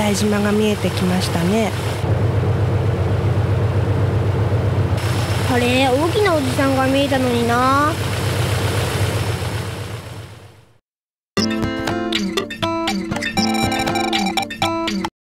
大島が見えてきましたね。あれ大きなおじさんが見えたのにな。